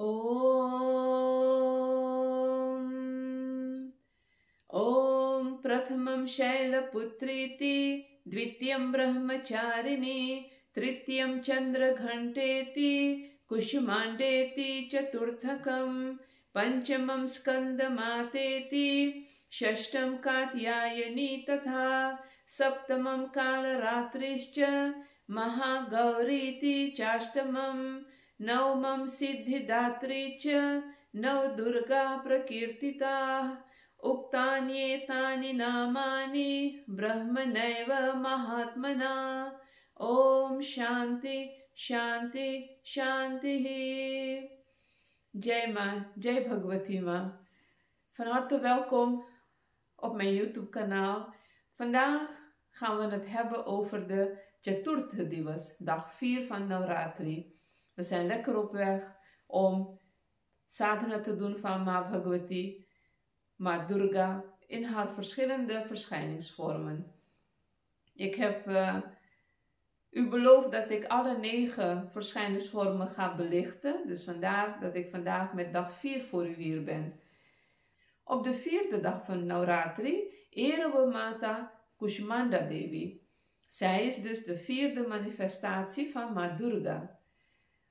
ॐ ॐ प्रथमं शैलपुत्रीति द्वितीयं ब्रह्मचारिणी तृतीयं चन्द्रघण्टेति कुष्माण्डेति चतुर्थकं पञ्चमं स्कन्दमातेति षष्ठं कात्यायनी तथा सप्तमं कालरात्रिश्च महागौरीति चाष्टमं नवमं सिद्धिदात्री च नवदुर्गा प्रकीर्तिताः उक्तान्येतानि नामानि ब्रह्मणैव महात्मना ॐ शान्ति शान्ति शान्तिः Jai Ma, Jai Bhagavati Ma. Van harte welkom op mijn YouTube kanaal. Vandaag gaan we het hebben over de Chaturtha Divas, dag 4 van Navratri. We zijn lekker op weg om sadhana te doen van Ma Bhagavati, Ma Durga, in haar verschillende verschijningsvormen. Ik heb uh, u beloofd dat ik alle negen verschijningsvormen ga belichten, dus vandaar dat ik vandaag met dag 4 voor u hier ben. Op de vierde dag van Navratri eren we Mata Kushmanda Devi. Zij is dus de vierde manifestatie van Ma Durga.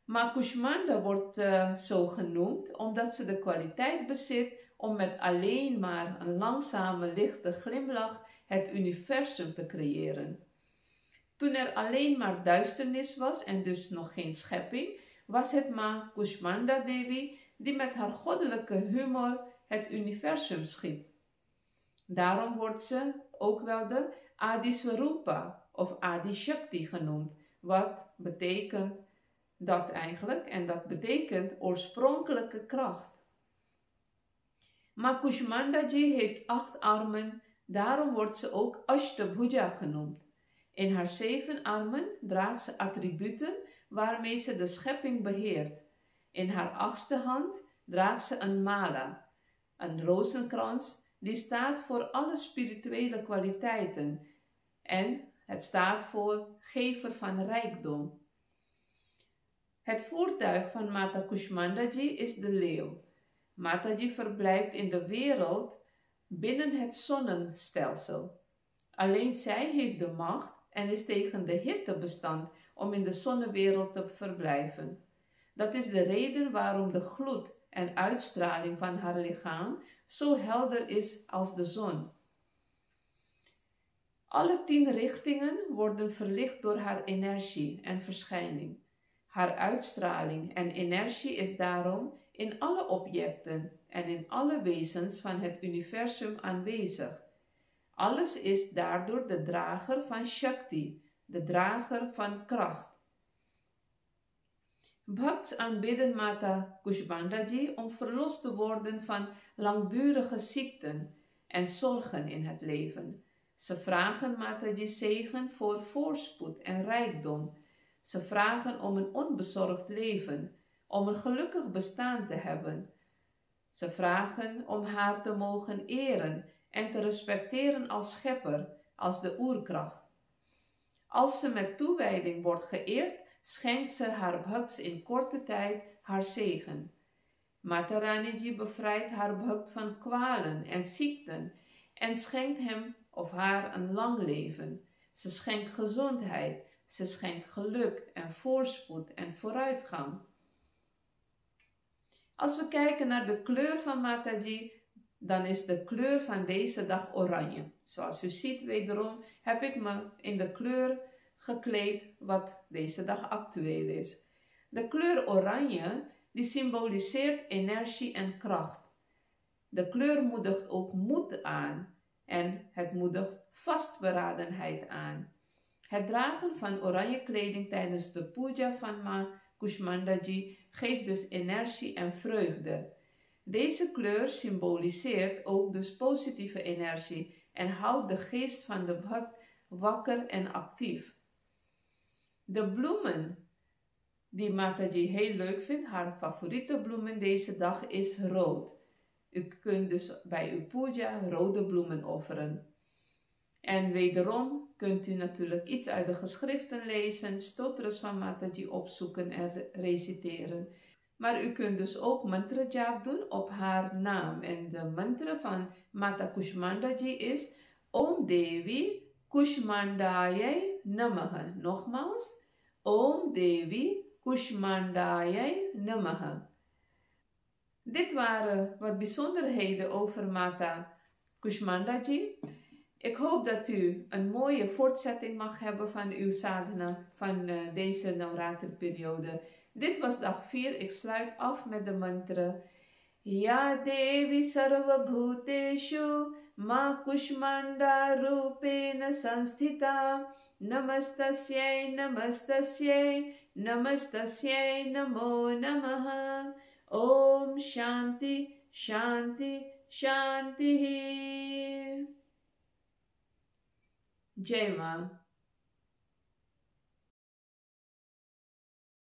Maar Kushmanda wordt uh, zo genoemd omdat ze de kwaliteit bezit om met alleen maar een langzame, lichte glimlach het universum te creëren. Toen er alleen maar duisternis was en dus nog geen schepping, was het Ma Kushmanda Devi die met haar goddelijke humor het universum schiep. Daarom wordt ze ook wel de Adi Swarupa of Adi Shakti genoemd, wat betekent dat eigenlijk, en dat betekent oorspronkelijke kracht. Maar Kushmandaji heeft acht armen, daarom wordt ze ook Ashtabhuja genoemd. In haar zeven armen draagt ze attributen waarmee ze de schepping beheert. In haar achtste hand draagt ze een mala, een rozenkrans die staat voor alle spirituele kwaliteiten en het staat voor gever van rijkdom. Het voertuig van Mata Kushmandaji is de leeuw. Mataji verblijft in de wereld binnen het zonnestelsel. Alleen zij heeft de macht en is tegen de hitte bestand om in de zonnewereld te verblijven. Dat is de reden waarom de gloed en uitstraling van haar lichaam zo helder is als de zon. Alle tien richtingen worden verlicht door haar energie en verschijning. Haar uitstraling en energie is daarom in alle objecten en in alle wezens van het universum aanwezig. Alles is daardoor de drager van Shakti, de drager van kracht. Bhakts aanbidden Mata Kushbandaji om verlost te worden van langdurige ziekten en zorgen in het leven. Ze vragen Mataji zegen voor voorspoed en rijkdom. Ze vragen om een onbezorgd leven, om een gelukkig bestaan te hebben. Ze vragen om haar te mogen eren en te respecteren als schepper, als de oerkracht. Als ze met toewijding wordt geëerd, schenkt ze haar bhakts in korte tijd haar zegen. Mataraniji bevrijdt haar bhakt van kwalen en ziekten en schenkt hem of haar een lang leven. Ze schenkt gezondheid, ze schenkt geluk en voorspoed en vooruitgang. Als we kijken naar de kleur van Mataji, dan is de kleur van deze dag oranje. Zoals u ziet, wederom heb ik me in de kleur gekleed wat deze dag actueel is. De kleur oranje die symboliseert energie en kracht. De kleur moedigt ook moed aan en het moedigt vastberadenheid aan. Het dragen van oranje kleding tijdens de puja van Ma Kushmandaji geeft dus energie en vreugde. Deze kleur symboliseert ook dus positieve energie en houdt de geest van de bhakt wakker en actief. De bloemen die Mataji heel leuk vindt, haar favoriete bloemen deze dag is rood. U kunt dus bij uw puja rode bloemen offeren. En wederom kunt u natuurlijk iets uit de geschriften lezen, stotres van Mataji opzoeken en reciteren. Maar u kunt dus ook mantra jap doen op haar naam. En de mantra van Mata Kushmandaji is Om Devi Kushmandayai Namaha. Nogmaals, Om Devi Kushmandayai Namaha. Dit waren wat bijzonderheden over Mata Kushmandaji. Ik hoop dat u een mooie voortzetting mag hebben van uw sadhana van uh, deze Navratri-periode. Dit was dag 4. Ik sluit af met de mantra. Ya Devi Sarva Bhuteshu Ma Kushmanda Rupena Sanstita Namastasyai Namastasyai Namastasyai Namo Namaha Om Shanti Joma